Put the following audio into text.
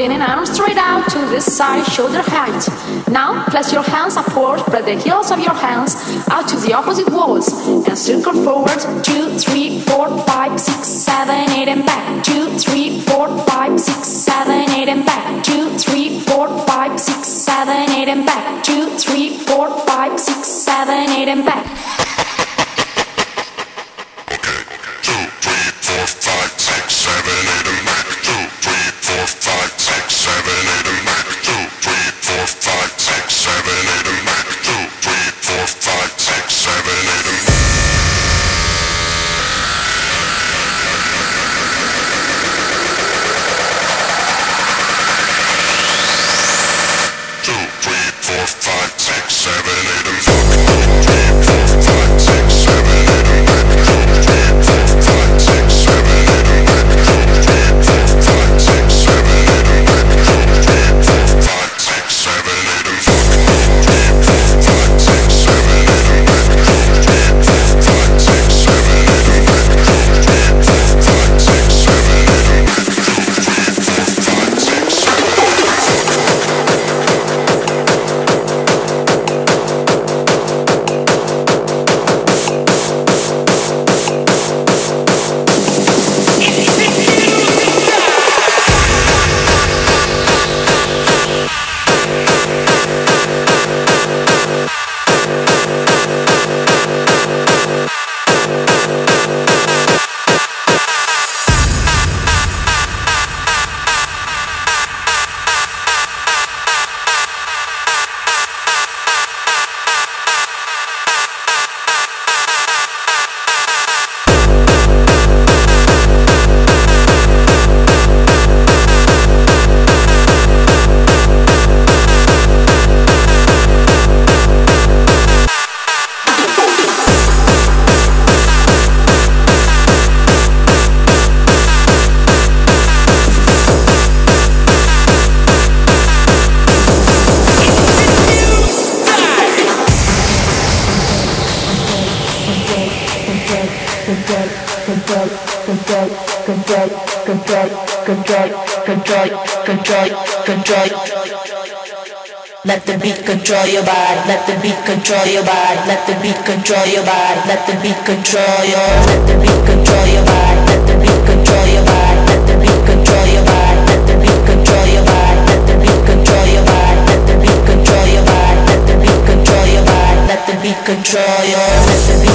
in and arms straight out to this side, shoulder height. Now place your hands upward, spread the heels of your hands out to the opposite walls and circle forward. Two, three, four, five, six, seven, eight, and back. Two, three, four, five, six, seven, eight, and back. Two, three, four, five, six, seven, eight, and back. Two, three, four, five, six, seven, eight, and back. Let the beat control your body. Let the beat control your body. Let the beat control your body. Let the beat control your. Let the beat control your body. Let the beat control your body. Let the beat control your body. Let the beat control your body. Let the beat control your body. Let the beat control your body. Let the beat control your body. Let the beat control your.